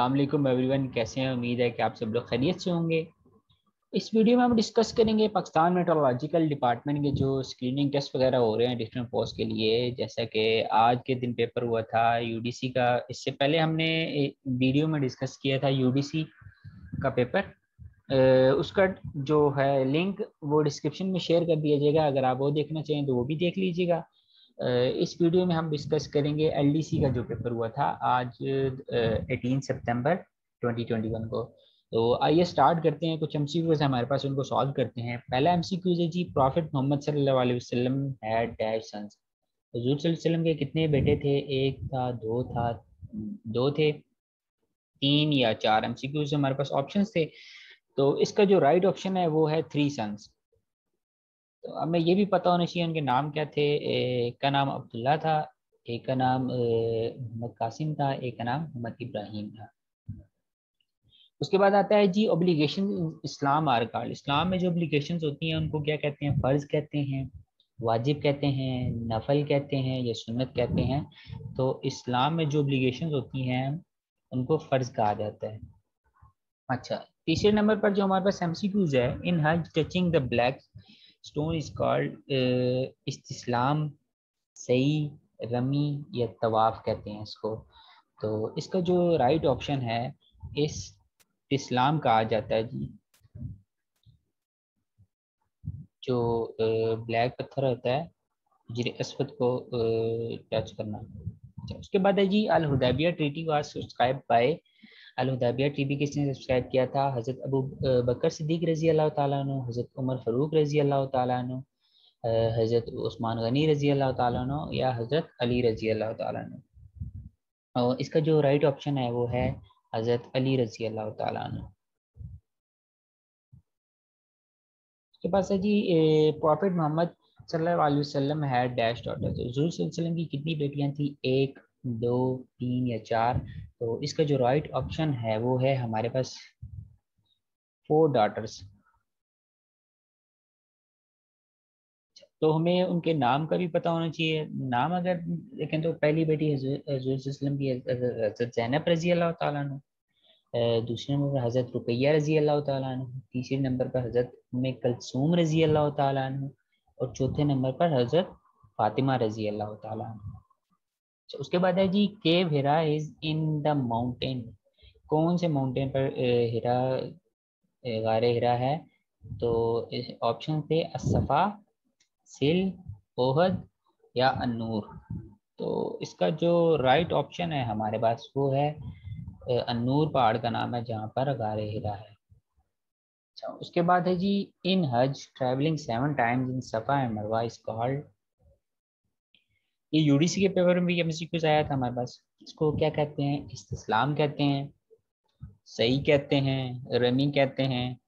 अल्लाम everyone, कैसे हैं? उम्मीद है कि आप सब लोग खैरियत से होंगे। इस वीडियो में हम डिस्कस करेंगे पाकिस्तान मेट्रोलॉजिकल डिपार्टमेंट के जो स्क्रीनिंग टेस्ट वगैरह हो रहे हैं डिफरेंट पोस्ट के लिए। जैसा कि आज के दिन पेपर हुआ था यूडीसी का, इससे पहले हमने वीडियो में डिस्कस किया था यूडीसी का पेपर उसका जो है लिंक वो डिस्क्रिप्शन में शेयर कर दिया जाएगा। अगर आप वो देखना चाहें तो वो भी देख लीजिएगा। इस वीडियो में हम डिस्कस करेंगे एलडीसी का जो पेपर हुआ था आज 18 सितंबर 2021 को। तो आइए स्टार्ट करते हैं। कुछ एम हमारे पास उनको सॉल्व करते हैं। पहला एम है जी, प्रॉफिट मोहम्मद वसल्लम हैड डैश सन्स। हजूर वसल्लम के कितने बेटे थे? एक था, दो था, दो थे, तीन या चार। एम हमारे पास ऑप्शन थे। तो इसका जो राइट right ऑप्शन है वो है थ्री सन्स तो हमें ये भी पता होना चाहिए उनके नाम क्या थे। एक का नाम अब्दुल्ला था एक का नाम मोहम्मद कासिम था एक का नाम मोहम्मद इब्राहिम था। उसके बाद आता है जी obligation Islam are card Islam में जो ओब्लिगेशन होती हैं, उनको क्या कहते हैं? फ़र्ज़ कहते हैं, वाजिब कहते हैं, नफल कहते हैं या सुन्नत कहते हैं। तो इस्लाम में जो ओब्लिगेशन होती हैं, उनको फ़र्ज़ कहा जाता है। अच्छा तीसरे नंबर पर जो हमारे पास एम है, in Hajj touching the black stone is called इस्लाम सही रमी या तवाफ कहते हैं इसको। तो इसका जो राइट ऑप्शन है इस इस्लाम कहा जाता है जी। जो ब्लैक पत्थर होता है जिर असवद को टच करना। अच्छा उसके बाद है जी al Hudaibiya treaty was subscribe by al Hudaibiya treaty किसने सब्सक्राइब किया था, हज़रत अबू बकर सिद्दीक रज़ी अल्लाह ताला हज़रत उमर फ़रूक रज़ी अल्लाह ताला हज़रत उस्मान गनी रज़ी अल्लाह ताला या हज़रत अली रज़ी अल्लाह ताला और इसका जो राइट ऑप्शन है वो है हज़रत अली रज़ी अल्लाह तु उसके पास है जी प्रॉफिट मोहम्मद सल्लल्लाहु अलैहि वसल्लम हैड डैश डॉटर तो हजूर वसल्लम की कितनी बेटियाँ थी? एक दो, तीन या चार। तो इसका जो राइट ऑप्शन है, वो है हमारे पास फोर डॉटर्स तो हमें उनके नाम का भी पता होना चाहिए। नाम अगर देखें तो पहली बेटी हजूर की हज़रत जैनब रज़ी अल्लाह तु दूसरे नंबर पर हज़रत रुकैया रज़ी अल्लाह तु तीसरे नंबर पर हज़रत में कलसूम रज़ी अल्लाह तु और चौथे नंबर पर हज़रत फातिमा रज़ी अल्लाह तु उसके बाद है जी, cave Hira is in the mountain कौन से माउंटेन पर हिरा गारे हिरा है? तो ऑप्शन थे असफ़ा, सिल, ओहद या अनूर तो इसका जो राइट ऑप्शन है हमारे पास वो है अनूर पहाड़ का नाम है जहाँ पर गारे हिरा है। अच्छा उसके बाद है जी, इन हज travelling seven times in Safa and Marwa is called ये यूडीसी के पेपर में भी एमसीक्यूज आया था हमारे पास। इसको क्या कहते हैं? इस्लाम कहते हैं, सही कहते हैं रमी कहते हैं,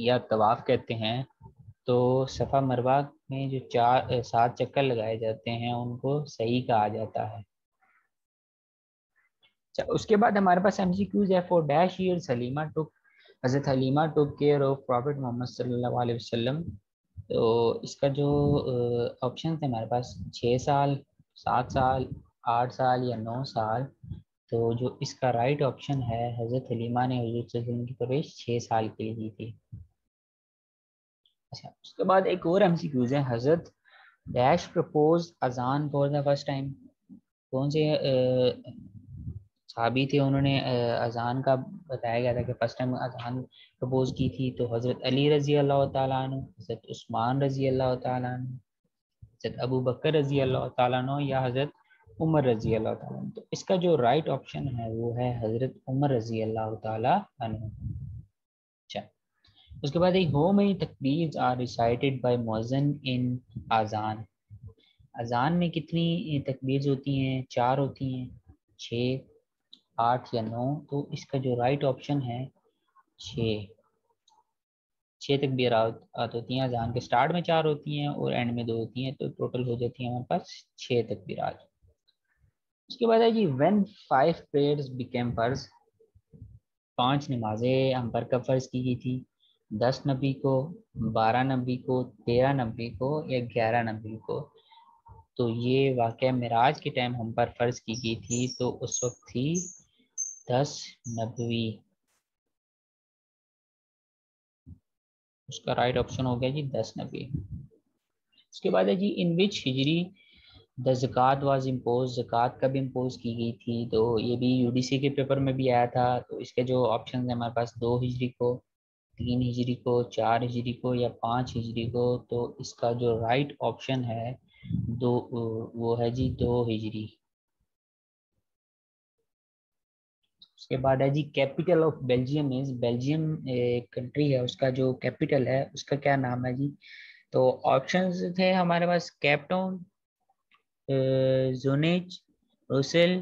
या तवाफ कहते हैं। तो सफ़ा मरवा में जो चार सात चक्कर लगाए जाते हैं, उनको सही कहा जाता है। अच्छा उसके बाद हमारे पास एम सी क्यूज है for dash year Salima took Hazrat Halima took care of prophet Mohammed सल्लल्लाहु अलैहि वसल्लम। तो इसका जो ऑप्शन थे हमारे पास छः साल, सात साल, आठ साल या नौ साल तो जो इसका राइट ऑप्शन है, हज़रत हलीमा ने हजूर की प्रवेश छः साल के लिए दी थी। अच्छा उसके बाद एक और एम है, Hazrat dash propose azan for the first time कौन से साबी थे उन्होंने अजान का बताया गया था कि फ़र्स्ट टाइम अजान प्रपोज की थी तो हज़रत अली रज़ी अल्लाह तु हज़रत उस्मान रज़ी अल्लाह तु हज़रत अबू बकर रज़ी अल्लाह तु या हज़रत उमर रज़ी अल्लाह तु तो इसका जो राइट ऑप्शन है वो है हज़रत उमर रज़ी अल्लाह तु उसके बाद एक how many takbir are recited by muezzin in azan अजान में कितनी तकबीर होती हैं? चार होती हैं, छः आठ या नौ तो इसका जो राइट ऑप्शन है, छः। छः तकबीर होती हैं। अजान के स्टार्ट में चार होती हैं और एंड में दो होती हैं तो टोटल हो जाती है हमारे पास छः तकबीर उसके बाद है जी वन फाइव प्रेयर्स बिकेम फ़र्ज़ पाँच नमाजें हम पर कब फ़र्ज़ की गई थी? दस नबी को, बारह नबी को, तेरह नबी को या ग्यारह नबी को? तो ये वाक़ मराज के टाइम हम पर फ़र्ज़ की गई थी तो उस वक्त थी दस नबवी उसका राइट ऑप्शन हो गया जी दस नबी उसके बाद है जी in which Hijri the zakat was impose जक़ात कब इम्पोज की गई थी? तो ये भी यूडीसी के पेपर में भी आया था। तो इसके जो ऑप्शन है, हमारे पास दो हिजरी को, तीन हिजरी को, चार हिजरी को या पाँच हिजरी को तो इसका जो राइट ऑप्शन है, दो, वो है जी दो हिजरी उसके बाद है जी capital of Belgium is Belgium एक कंट्री है, उसका जो कैपिटल है, उसका क्या नाम है जी? तो ऑप्शंस थे हमारे पास कैपटाउन जोनेज ब्रुसेल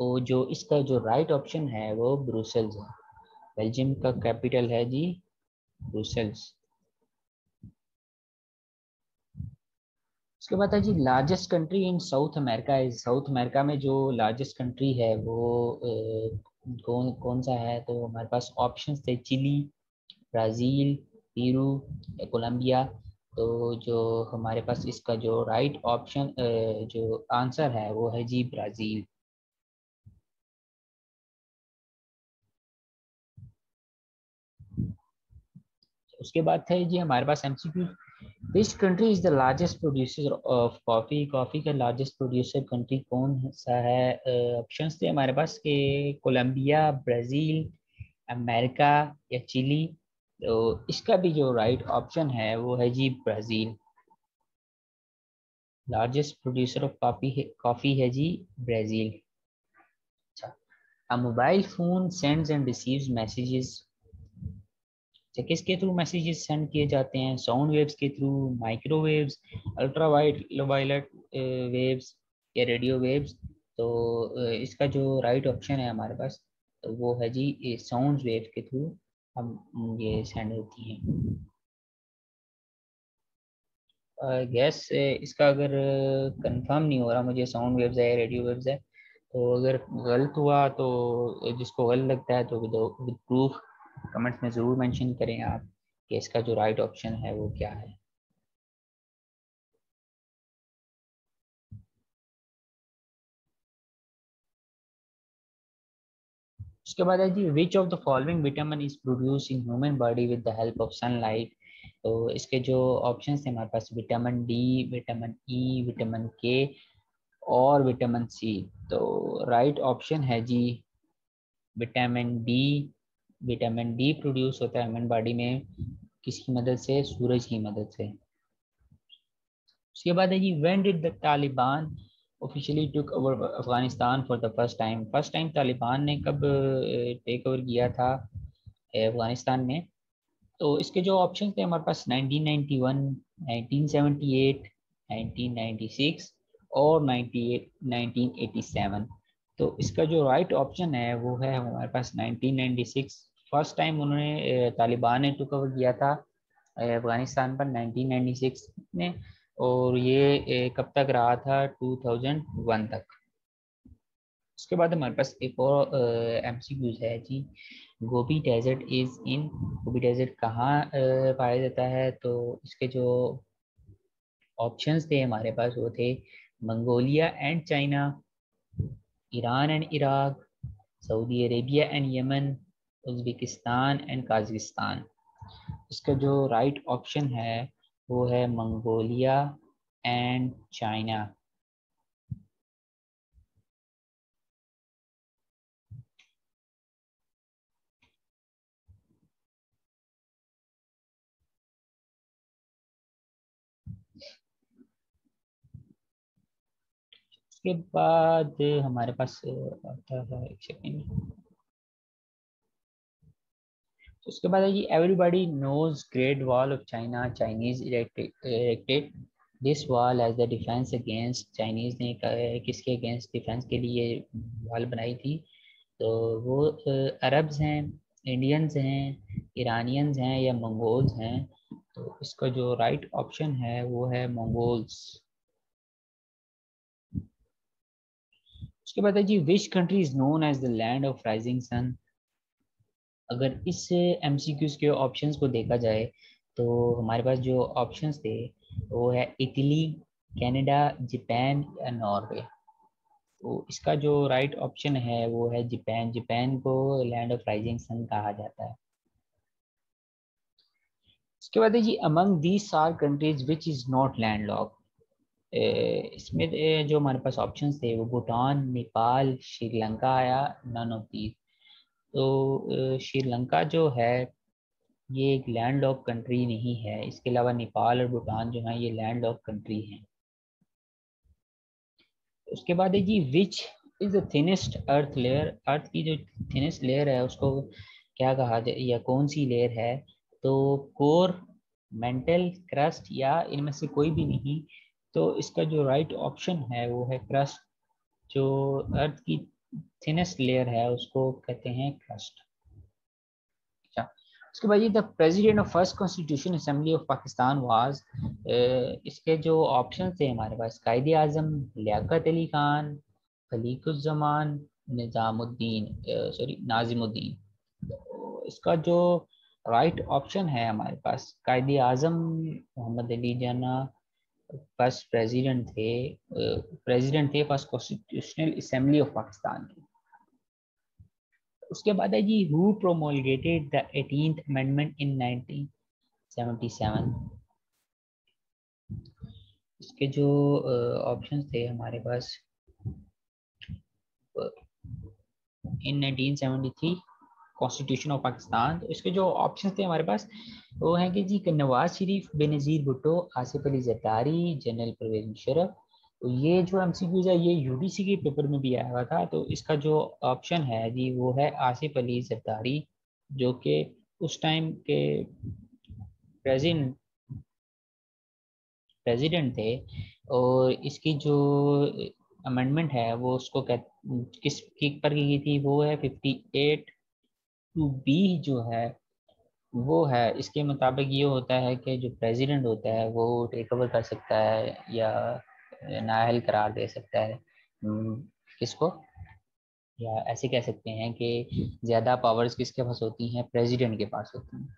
तो जो इसका जो राइट ऑप्शन है वो ब्रुसेल्स है। बेल्जियम का कैपिटल है जी ब्रुसेल्स उसके बाद जी largest country in South America is South America में जो लार्जेस्ट कंट्री है वो कौन कौन सा है? तो हमारे पास ऑप्शंस थे चिली, ब्राज़ील, पेरू, कोलंबिया। तो जो हमारे पास इसका जो राइट ऑप्शन जो आंसर है वो है जी ब्राज़ील। उसके बाद था जी हमारे पास MCQ which country is the largest producer of coffee coffee का लार्जेस्ट प्रोड्यूसर कंट्री कौन सा है? ऑप्शंस थे हमारे पास के कोलंबिया, ब्राज़ील, अमेरिका या चिली। तो इसका भी जो राइट right ऑप्शन है वो है जी Brazil. Largest producer of coffee coffee है जी ब्राज़ील। अच्छा mobile phone sends and receives messages किसके थ्रू मैसेजेस सेंड किए जाते हैं? साउंड वेव्स के through microwaves ultra white violet waves या रेडियो वेव्स तो इसका जो राइट ऑप्शन है हमारे पास तो वो है जी साउंड वेव के थ्रू हम ये सेंड होती हैं। गैस इसका अगर कंफर्म नहीं हो रहा मुझे साउंड वेव्स है रेडियो वेव्स है तो अगर गलत हुआ तो जिसको गलत लगता है तो विद प्रूफ कमेंट्स में ज़रूर मेंशन करें आप कि इसका जो राइट ऑप्शन है वो क्या है। उसके बाद है जी which of the following vitamin is produce in human body with the help of sunlight तो इसके जो ऑप्शन थे हमारे पास vitamin D vitamin E vitamin K और विटामिन सी तो राइट ऑप्शन है जी vitamin D vitamin D produce होता है ह्यूमन बॉडी में किसकी मदद से? सूरज की मदद से। उसके बाद है जी when did the Taliban officially took over Afghanistan for the first time first time Taliban ने कब टेक ओवर किया था अफ़गानिस्तान में? तो इसके जो ऑप्शन थे हमारे पास 1991, 1978, 1996 और 98, 1987 तो इसका जो राइट right ऑप्शन है, वो है हमारे पास 1996 फ़र्स्ट टाइम उन्होंने तालिबान ने टुक ओवर किया था अफ़गानिस्तान पर 1996 में और ये कब तक रहा था? 2001 तक। उसके बाद हमारे पास एक और एम है जी। गोभी डेजर्ट इज़ इन गोभी डेजर्ट कहाँ पाया जाता है? तो इसके जो ऑप्शंस थे हमारे पास, वो थे Mongolia and China Iran and Iraq Saudi Arabia and Yemen Uzbekistan and Kazakhstan इसका जो राइट ऑप्शन है, वो है मंगोलिया एंड चाइना उसके बाद हमारे पास आता है एक सेकेंड उसके बाद है everybody knows Great Wall of China Chinese erected this wall as the defence against Chinese ने किसके अगेंस्ट डिफेंस के लिए वॉल बनाई थी? तो वो अरब्स हैं इंडियंस हैं इरानियंस हैं या मंगोल्स हैं। तो इसका जो राइट right ऑप्शन है वो है मंगोल्स उसके बाद है जी which country is known as the land of rising sun अगर इस एम के ऑप्शन को देखा जाए तो हमारे पास जो ऑप्शन थे, वो है इटली, कनाडा, जापान या नॉर्वे। तो इसका जो राइट right ऑप्शन है, वो है जापान। जापान को लैंड ऑफ़ राइजिंग सन कहा जाता है। उसके बाद है जी among these are countries which is not land lock इसमें जो हमारे पास ऑप्शन थे, वो भूटान, नेपाल, श्रीलंका आया नन ऑफ़ दीज तो श्रीलंका जो है, ये एक लैंड लॉक कंट्री नहीं है। इसके अलावा नेपाल और भूटान जो है, ये लैंड लॉक कंट्री हैं। उसके बाद है जी which is the thinnest earth layer earth की जो थिनेस्ट लेयर है, उसको क्या कहा जाए, या कौन सी लेयर है? तो कोर मेंटल क्रस्ट या इनमें से कोई भी नहीं तो इसका जो राइट right ऑप्शन है, वो है क्रस्ट जो अर्थ की थिनेस्ट लेयर है, उसको कहते हैं क्रस्ट अच्छा उसके बाद ये the president of first constitution assembly of Pakistan was इसके जो ऑप्शन थे हमारे पास, कायद आज़म, लियाकत अली खान खलीकुज़मान निज़ामुद्दीन सॉरी नाजिमुद्दीन. तो इसका जो राइट right ऑप्शन है हमारे पास, कायद आज़म, मोहम्मद अली जना फ़र्स्ट प्रेसिडेंट थे प्रेसिडेंट थे first constitutional assembly of Pakistan के उसके बाद है जी who promulgated the eighteenth amendment in 1977 इसके जो ऑप्शंस uh, थे हमारे पास इन 1973 कॉन्स्टिट्यूशन ऑफ़ पाकिस्तान तो इसके जो ऑप्शन थे हमारे पास, वो हैं कि जी, नवाज़ शरीफ, बेनज़ीर भुट्टो, आसिफ अली जरदारी जनरल परवेज मुशरफ तो ये जो एम सी क्यूज है, ये यू डी सी के पेपर में भी आया हुआ था तो इसका जो ऑप्शन है जी, वो है आसिफ अली जरदारी, जो कि उस टाइम के प्रेजिडेंट प्रेसिडेंट थे, और इसकी जो अमेंडमेंट है, वो उसको कह, किस पर की गई थी, वो है फिफ्टी एट टू बी जो है वो है इसके मुताबिक ये होता है कि जो प्रेसिडेंट होता है वो टेक ओवर कर सकता है या नाहल करार दे सकता है। हम्म, किसको? या ऐसे कह सकते हैं कि ज़्यादा पावर्स किसके पास होती हैं? प्रेसिडेंट के पास होती हैं।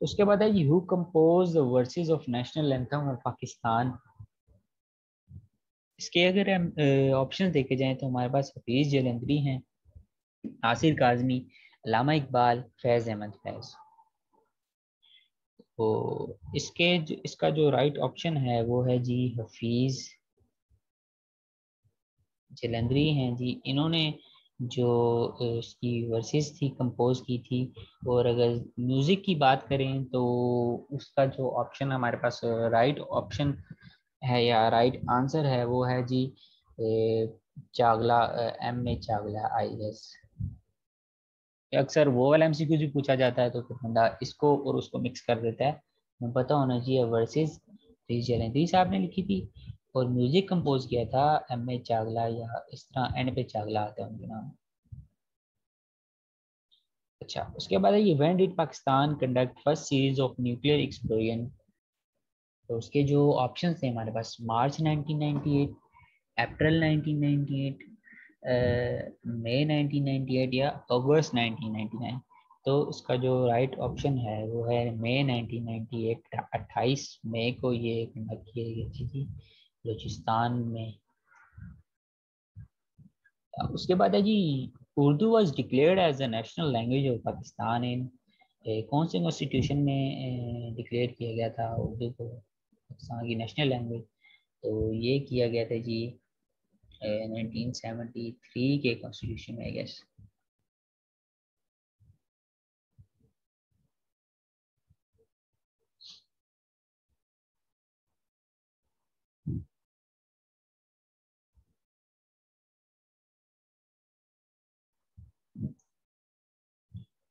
उसके बाद है you compose the verses of national anthem of Pakistan इसके अगर ऑप्शन देखे जाएँ तो हमारे पास हफीज़ जलंधरी हैं। नासिर काजमी लामा इकबाल फैज़ अहमद फैज़। तो इसके जो, इसका जो राइट ऑप्शन है वो है जी हफीज़ जलंधरी हैं जी। इन्होंने जो इसकी वर्सेस थी कंपोज की थी और अगर म्यूज़िक की बात करें तो उसका जो ऑप्शन हमारे पास राइट ऑप्शन है या राइट आंसर है वो है जी चागला एम ए चागला आई एस अक्सर वो वाला एम भी पूछा जाता है तो फिर बंदा इसको और उसको मिक्स कर देता है। मैं पता होना चाहिए वर्सेस जलेंद्री साहब ने लिखी थी? और म्यूज़िक कंपोज किया था एम ए चागला या इस तरह एन पे चागला आता है उनके नाम। अच्छा उसके बाद ये when did Pakistan conduct first series of nuclear explosion तो उसके जो ऑप्शन थे हमारे पास मार्च 1998 अप्रैल 1998 मई 1998 या अगस्त 1999 तो उसका जो राइट ऑप्शन है, वो है मई 1998 28 मई को ये कंडक्ट की गई थी बलूचिस्तान में। उसके बाद है जी, Urdu was declared as a national language of Pakistan in कौन से कॉन्स्टिट्यूशन में डिक्लेयर किया गया था उर्दू को, पाकिस्तान की नेशनल लैंग्वेज तो ये किया गया था जी 1973 के कॉन्स्टिट्यूशन में आई गेस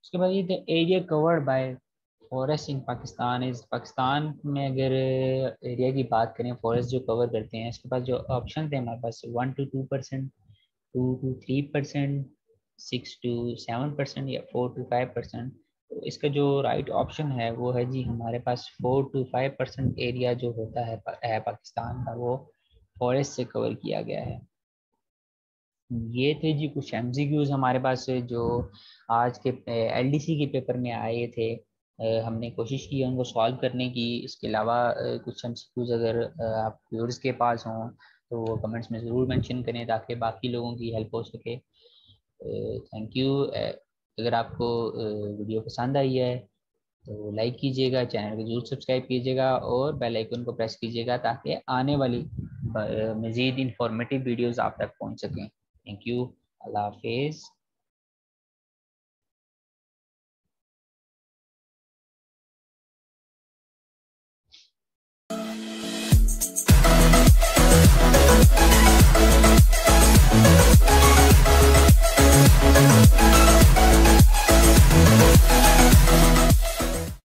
उसके बाद ये area covered by forest in Pakistan is Pakistan में अगर एरिया की बात करें फॉरेस्ट जो कवर करते हैं इसके पास जो ऑप्शन थे हमारे पास one to two percent two to three percent six to seven percent या फोर टू फाइव परसेंट तो इसका जो राइट ऑप्शन है वो है जी हमारे पास four to five percent area जो होता है, पा, है पाकिस्तान का वो फॉरेस्ट से कवर किया गया है। ये थे जी कुछ एम हमारे पास जो आज के एलडीसी के पेपर में आए थे। हमने कोशिश की है उनको सॉल्व करने की। इसके अलावा कुछ अगर आप व्यूर्स के पास हों तो वो कमेंट्स में ज़रूर मेंशन करें ताकि बाकी लोगों की हेल्प हो सके। थैंक यू अगर आपको वीडियो पसंद आई है तो लाइक कीजिएगा चैनल को ज़रूर सब्सक्राइब कीजिएगा और बेल आइकन को प्रेस कीजिएगा ताकि आने वाली मज़ीद इंफॉर्मेटिव वीडियोस आप तक पहुँच सकें। थैंक यू अल्लाह हाफिज़। Bye.